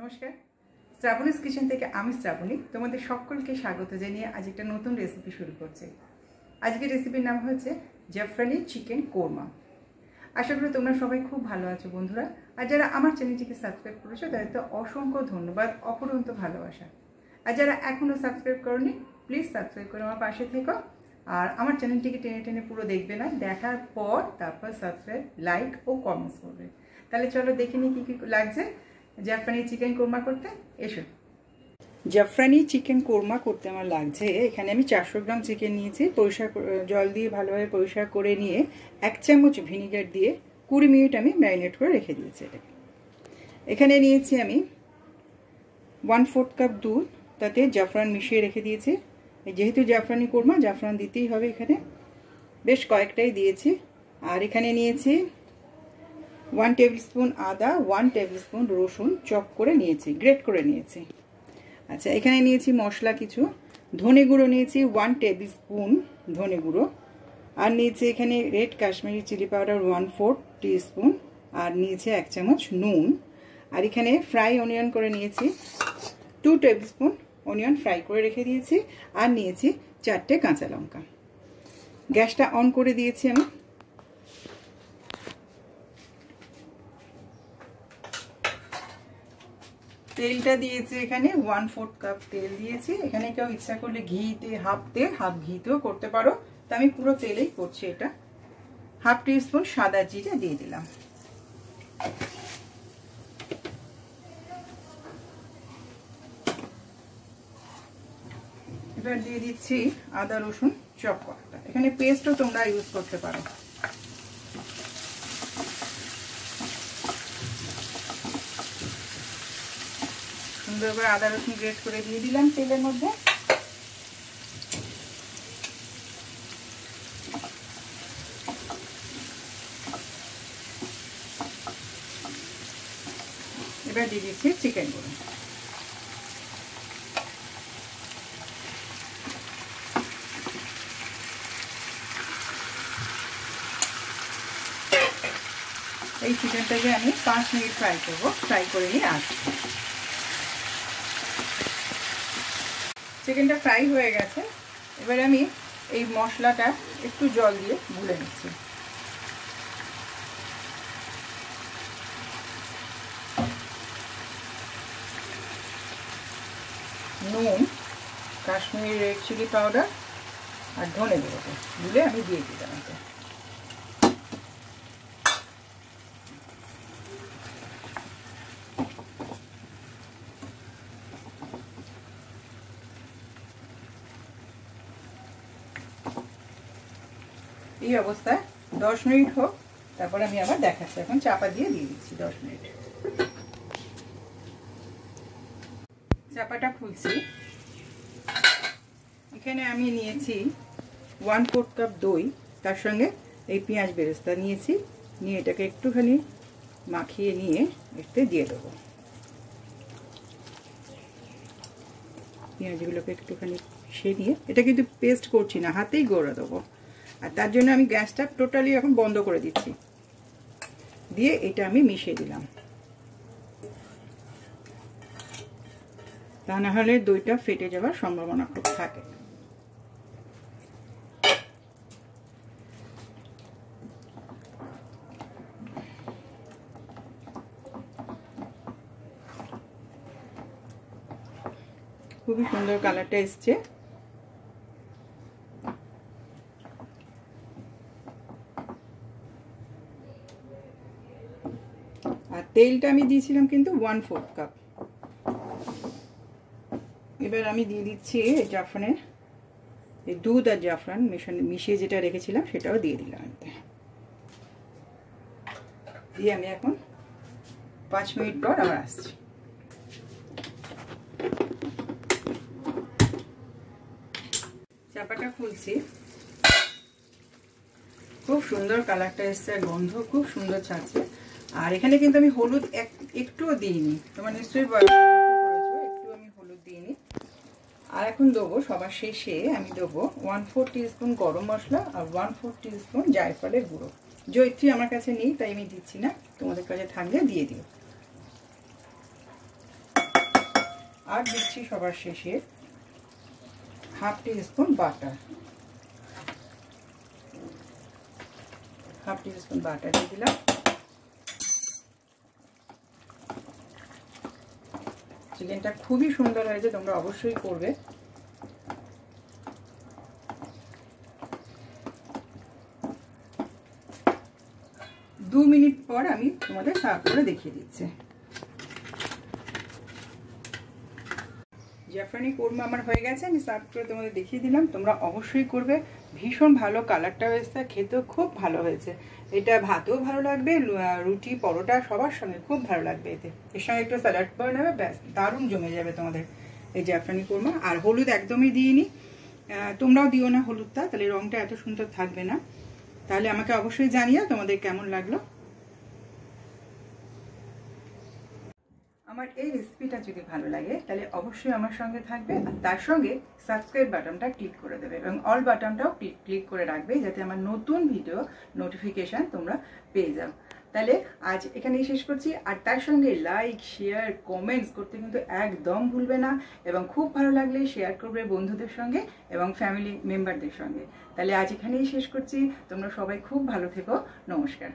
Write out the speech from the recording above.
নমস্কার। শ্রাবণীস কিচেন থেকে আমি শ্রাবণী, তোমাদের সকলকে স্বাগত জানিয়ে আজ একটা নতুন রেসিপি শুরু করছি। আজকের রেসিপির নাম হচ্ছে জাফরানি চিকেন কোরমা। আশা করি তোমরা সবাই খুব ভালো আছো বন্ধুরা। আর যারা আমার চ্যানেলটিকে সাবস্ক্রাইব করেছ, তাদের তো অসংখ্য ধন্যবাদ, অপরন্ত ভালোবাসা। আর যারা এখনও সাবস্ক্রাইব করনি প্লিজ সাবস্ক্রাইব করে আমার পাশে থেকো। আর আমার চ্যানেলটিকে টেনে টেনে পুরো দেখবে না, দেখার পর তারপর সাবস্ক্রাইব লাইক ও কমেন্টস করবে। তাহলে চলো দেখে নিই কী কী লাগছে। জাফরানি চিকেন কোরমা করতে এসো জাফরানি চিকেন কোরমা করতে আমার লাগছে। এখানে আমি চারশো গ্রাম চিকেন নিয়েছি। পরিষ্কার জল দিয়ে ভালোভাবে পরিষ্কার করে নিয়ে এক চামচ ভিনিগার দিয়ে কুড়ি মিনিট আমি ম্যারিনেট করে রেখে দিয়েছি এটাকে। এখানে নিয়েছি আমি ওয়ান ফোর্থ কাপ দুধ, তাতে জাফরান মিশিয়ে রেখে দিয়েছি। যেহেতু জাফরানি কোরমা জাফরান দিতেই হবে এখানে। বেশ কয়েকটাই দিয়েছি। আর এখানে নিয়েছি ওয়ান টেবিল স্পুন আদা, ওয়ান টেবিল স্পুন রসুন চপ করে নিয়েছি, গ্রেট করে নিয়েছি। আচ্ছা এখানে নিয়েছি মশলা কিছু। ধনে গুঁড়ো নিয়েছি, ওয়ান টেবিল স্পুন ধনে গুঁড়ো। আর নিয়েছি এখানে red Kashmiri chilli powder one four spoon আর নিয়েছি এক চামচ নুন। আর এখানে ফ্রাই অনিয়ন করে নিয়েছি। Two tablespoon onion fry করে রেখে দিয়েছি। আর নিয়েছি চারটে কাঁচা লঙ্কা। গ্যাসটা অন করে দিয়েছি আমি। তেলটা দিয়েছি এখানে ওয়ান ফোর্থ কাপ তেল দিয়েছি। এখানে কেউ ইচ্ছা করলে ঘিতে হাফ তেল হাফ ঘিতেও করতে পারো। তা আমি পুরো তেলেই করছি এটা। হাফ টি স্পুন সাদা জিরে দিয়ে দিলাম। এবার দিয়ে দিচ্ছি আদা, রসুন, চপ করাটা এখানে পেস্টও তোমরা ইউজ করতে পারো। সুন্দর করে আদা রসুন গ্রেট করে দিয়ে দিলাম তেলের মধ্যে। এবার দিয়ে দিচ্ছি চিকেনগুলো এই চিকেনটাকে আমি পাঁচ মিনিট ফ্রাই করব। ফ্রাই করে নিয়ে আসব চিকেনটা ফ্রাই হয়ে গেছে। এবার আমি এই মশলাটা একটু জল দিয়ে গুলে নিচ্ছি। নুন কাশ্মীরি রেড চিলি পাউডার আর ধনে গুঁড়োটা গুলে আমি দিয়ে দিলাম এতে। এই অবস্থায় দশ মিনিট হোক, তারপরে আমি আবার দেখাচ্ছি। এখন চাপা দিয়ে দিয়ে দিচ্ছি দশ মিনিট। চাপাটা খুলছি। এখানে আমি নিয়েছি ওয়ান ফোর্থ কাপ দই, তার সঙ্গে এই পেঁয়াজ বেরেস্তা নিয়েছি। নিয়ে এটাকে একটুখানি মাখিয়ে নিয়ে এতে দিয়ে দেবো। পেঁয়াজগুলোকে একটুখানি সে নিয়ে, এটা কিন্তু পেস্ট করছি না, হাতেই গড়ে দেবো। আর তার জন্য আমি গ্যাসটা টোটালি এখন বন্ধ করে দিচ্ছি। দিয়ে এটা আমি মিশিয়ে দিলাম। তা না হলে দইটা ফেটে যাওয়ার সম্ভাবনা খুব থাকে। খুবই সুন্দর কালারটা এসছে। তেলটা আমি দিয়েছিলাম কিন্তু ওয়ান ফোর্থ কাপ এবার আমি দিয়ে দিচ্ছি জাফরানের এই দুধ আর জাফরান মিশিয়ে যেটা রেখেছিলাম সেটাও দিয়ে দিলাম দিয়ে আমি এখন পাঁচ মিনিট পর আবার আসছি। চাপাটা খুলছি। খুব সুন্দর কালারটা এসছে গন্ধ খুব সুন্দর ছাড়ছে। আর এখানে কিন্তু আমি হলুদ একটুও দিইনি। তোমার নিশ্চয়ই একটু আমি হলুদ দিইনি। আর এখন দেবো, সবার শেষে আমি দেবো one four spoon garam masala আর ওয়ান ফোর স্পুন জায়ফলের গুঁড়ো। জৈত্রী আমার কাছে নেই, তাই আমি দিচ্ছি না। তোমাদের কাছে থাকলে দিয়ে দিও। আর দিচ্ছি সবার শেষে half spoon butter half spoon butter দিয়ে দিলাম। চিকেনটা খুবই সুন্দর হয়েছে, তোমরা অবশ্যই করবে। দু মিনিট পর আমি তোমাদের সার্ভ করে দেখিয়ে দিচ্ছি। জাফরানি কোরমা আমার হয়ে গেছে, আমি সার্ভ করে তোমাদের দেখিয়ে দিলাম, তোমরা অবশ্যই করবে। ভীষণ ভালো কালারটা হয়েছে, খেতেও খুব ভালো হয়েছে। এটা ভাতেও ভালো লাগবে রুটি, পরোটা সবার সঙ্গে খুব ভালো লাগবে এতে। এর সঙ্গে একটু স্যালাড করে নেবে, ব্যাস, দারুণ জমে যাবে তোমাদের এই জাফরানি কোরমা। আর হলুদ একদমই দিইনি। তোমরাও দিও না হলুদটা, তাহলে রঙটা এত সুন্দর থাকবে না। তাহলে আমাকে অবশ্যই জানিও তোমাদের কেমন লাগল। আমার এই রেসিপিটা যদি ভালো লাগে, তাহলে অবশ্যই আমার সঙ্গে থাকবে আর তার সঙ্গে সাবস্ক্রাইব বাটনটা ক্লিক করে দেবে এবং অল বাটনটাও ক্লিক করে রাখবে যাতে আমার নতুন ভিডিও নোটিফিকেশান তোমরা পেয়ে যাও। তাহলে আজ এখানেই শেষ করছি। আর তার সঙ্গে লাইক শেয়ার কমেন্টস করতে কিন্তু একদম ভুলবে না এবং খুব ভালো লাগলে শেয়ার করবে বন্ধুদের সঙ্গে এবং ফ্যামিলি মেম্বারদের সঙ্গে। তাহলে আজ এখানেই শেষ করছি। তোমরা সবাই খুব ভালো থেকো। নমস্কার।